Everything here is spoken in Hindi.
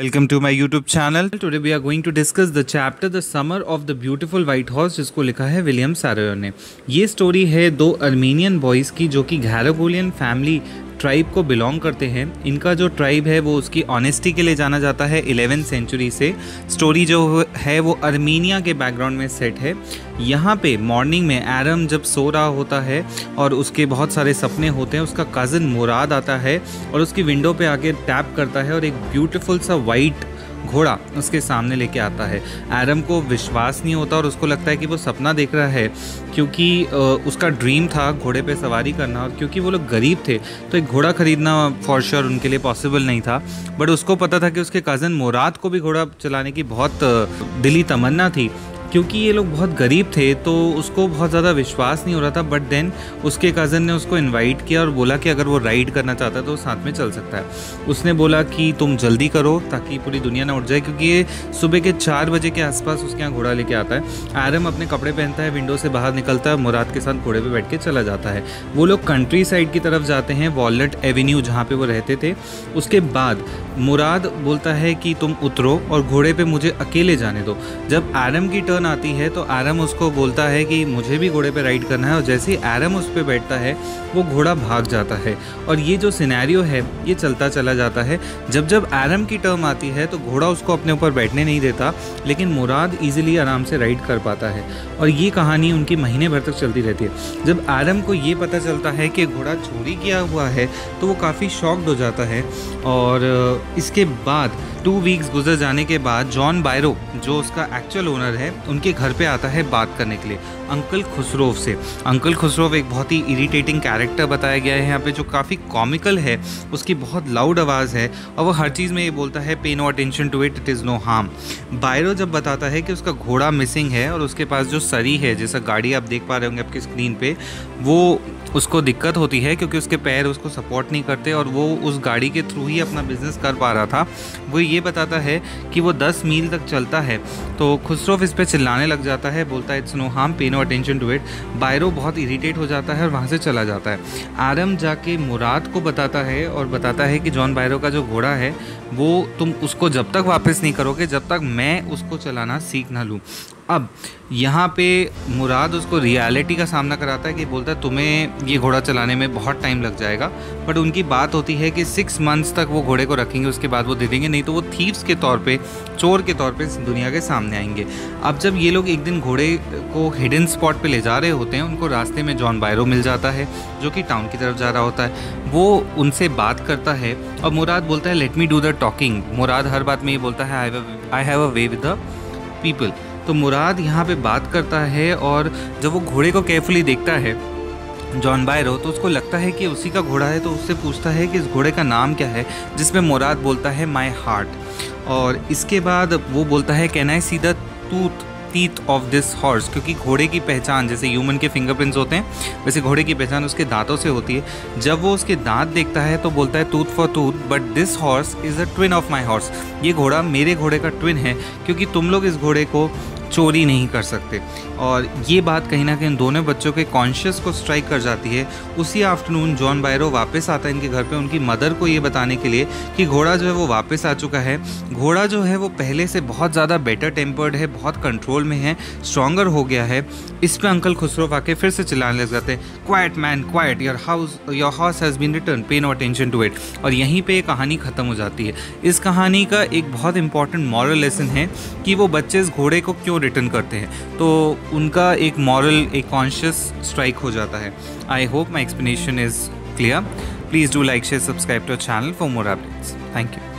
Welcome to my YouTube channel today we are going to discuss the chapter the summer of the beautiful white house जिसको लिखा है विलियम सारोयो ने। ये स्टोरी है दो अर्मीनियन बॉयज़ की, जो कि घैरोगोलियन फैमिली ट्राइब को बिलोंग करते हैं। इनका जो ट्राइब है, वो उसकी ऑनेस्टी के लिए जाना जाता है एलेवेंथ सेंचुरी से। स्टोरी जो है वो अर्मीनिया के बैकग्राउंड में सेट है। यहाँ पे मॉर्निंग में एरम जब सो रहा होता है और उसके बहुत सारे सपने होते हैं, उसका कज़न मुराद आता है और उसकी विंडो पे आके टैप करता है और एक ब्यूटीफुल सा वाइट घोड़ा उसके सामने लेके आता है। एरम को विश्वास नहीं होता और उसको लगता है कि वो सपना देख रहा है, क्योंकि उसका ड्रीम था घोड़े पे सवारी करना और क्योंकि वो लोग गरीब थे तो एक घोड़ा ख़रीदना फॉर श्योर उनके लिए पॉसिबल नहीं था। बट उसको पता था कि उसके कज़न मोराद को भी घोड़ा चलाने की बहुत दिली तमन्ना थी। क्योंकि ये लोग बहुत गरीब थे तो उसको बहुत ज़्यादा विश्वास नहीं हो रहा था बट देन उसके कज़न ने उसको इनवाइट किया और बोला कि अगर वो राइड करना चाहता है तो साथ में चल सकता है। उसने बोला कि तुम जल्दी करो ताकि पूरी दुनिया ना उठ जाए, क्योंकि ये सुबह के चार बजे के आसपास उसके यहाँ घोड़ा लेके आता है। आरम अपने कपड़े पहनता है विंडो से बाहर निकलता है, मुराद के साथ घोड़े पर बैठ के चला जाता है। वो लोग कंट्री साइड की तरफ़ जाते हैं वॉलट एवेन्यू जहाँ पर वो रहते थे। उसके बाद मुराद बोलता है कि तुम उतरो और घोड़े पर मुझे अकेले जाने दो। जब आरम की टर्न आती है तो आरम उसको बोलता है कि मुझे भी घोड़े पे राइड करना है और जैसे ही आरम उस पर बैठता है, वो घोड़ा भाग जाता है। और ये जो सिनेरियो है, ये चलता चला जाता है। जब जब आरम की टर्म आती है तो घोड़ा उसको अपने ऊपर बैठने नहीं देता, लेकिन मुराद ईजिली आराम से राइड कर पाता है। और ये कहानी उनकी महीने भर तक चलती रहती है। जब आरम को ये पता चलता है कि घोड़ा चोरी किया हुआ है तो वो काफ़ी शॉक्ड हो जाता है। और इसके बाद टू वीक्स गुजर जाने के बाद जॉन बायरो, जो उसका एक्चुअल ओनर है, उनके घर पे आता है बात करने के लिए, अंकल खुसरोव से। अंकल खुसरोव एक बहुत ही इरिटेटिंग कैरेक्टर बताया गया है यहाँ पे, जो काफ़ी कॉमिकल है, उसकी बहुत लाउड आवाज़ है, और वो हर चीज़ में ये बोलता है pay no attention to it it is no harm Byro जब बताता है कि उसका घोड़ा मिसिंग है, और उसके पास जो सरी है, जैसा गाड़ी आप देख पा रहे होंगे आपकी स्क्रीन पर वो उसको दिक्कत होती है क्योंकि उसके पैर उसको सपोर्ट नहीं करते और वो उस गाड़ी के थ्रू ही अपना बिज़नेस कर पा रहा था। वो ये बताता है कि वो 10 मील तक चलता है तो खुसरोफ इस पर चिल्लाने लग जाता है, बोलता है it's no harm pay no attention to it Byro बहुत इरीटेट हो जाता है और वहाँ से चला जाता है। आरम जाके मुराद को बताता है और बताता है कि जॉन बायरो का जो घोड़ा है, वो तुम उसको जब तक वापस नहीं करोगे, जब तक मैं उसको चलाना सीख ना लूँ। अब यहाँ पे मुराद उसको रियलिटी का सामना कराता है कि बोलता है, तुम्हें ये घोड़ा चलाने में बहुत टाइम लग जाएगा। बट उनकी बात होती है कि सिक्स मंथ्स तक वो घोड़े को रखेंगे, उसके बाद वो दे देंगे, नहीं तो वो थीव्स के तौर पे, चोर के तौर पे दुनिया के सामने आएँगे। अब जब ये लोग एक दिन घोड़े को हिडन स्पॉट पे ले जा रहे होते हैं, उनको रास्ते में जॉन बायरो मिल जाता है, जो कि टाउन की तरफ़ जा रहा होता है। वो उनसे बात करता है और मुराद बोलता है let me do the talking Mourad हर बात में ये बोलता है I have a way with the people तो मुराद यहाँ पे बात करता है और जब वो घोड़े को केयरफुली देखता है जॉन बायरो तो उसको लगता है कि उसी का घोड़ा है तो उससे पूछता है कि इस घोड़े का नाम क्या है, जिसमें मुराद बोलता है माई हार्ट और इसके बाद वो बोलता है can I see the tooth teeth of this horse क्योंकि घोड़े की पहचान, जैसे ह्यूमन के फिंगरप्रिंट्स होते हैं, वैसे घोड़े की पहचान उसके दांतों से होती है। जब वो उसके दांत देखता है तो बोलता है tooth for tooth but this horse is a twin of my horse ये घोड़ा मेरे घोड़े का ट्विन है, क्योंकि तुम लोग इस घोड़े को चोरी नहीं कर सकते। और ये बात कहीं ना कहीं दोनों बच्चों के कॉन्शियस को स्ट्राइक कर जाती है। उसी आफ्टरनून जॉन बायरो वापस आता है इनके घर पे उनकी मदर को ये बताने के लिए कि घोड़ा जो है वो वापस आ चुका है। घोड़ा जो है वो पहले से बहुत ज़्यादा बेटर टेम्पर्ड है, बहुत कंट्रोल में है स्ट्रॉगर हो गया है। इस पर अंकल खुसरो आके फिर से चिल्लाने लग जाते हैं quiet man quiet your house your house has been returned pay no attention to it और यहीं पर कहानी ख़त्म हो जाती है। इस कहानी का एक बहुत इंपॉर्टेंट मॉरल लेसन है कि वो बच्चे इस घोड़े को क्यों रिटर्न करते हैं। तो उनका एक मॉरल एक कॉन्शियस स्ट्राइक हो जाता है। I hope my explanation is clear please do like share subscribe to channel for more updates thank you